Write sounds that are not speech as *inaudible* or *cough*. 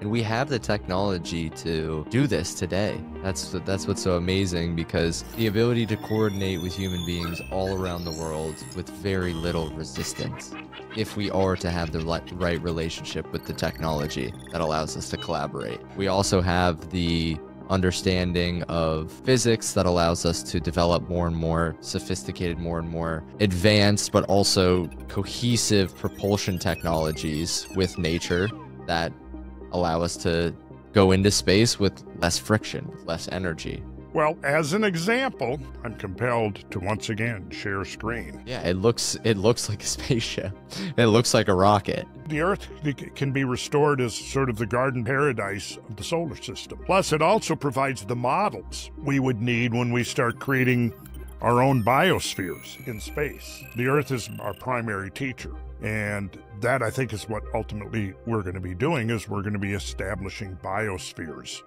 And we have the technology to do this today. That's that's what's so amazing because the ability to coordinate with human beings all around the world with very little resistance. If we are to have the right relationship with the technology that allows us to collaborate. We also have the understanding of physics that allows us to develop more and more sophisticated, more and more advanced, but also cohesive propulsion technologies with nature that allow us to go into space with less friction, less energy. Well, as an example, I'm compelled to once again share screen. Yeah, it looks it looks like a *laughs* spaceship. It looks like a rocket. The Earth can be restored as sort of the garden paradise of the solar system. Plus, it also provides the models we would need when we start creating our own biospheres in space. The Earth is our primary teacher. And that I think is what ultimately we're going to be doing is we're going to be establishing biospheres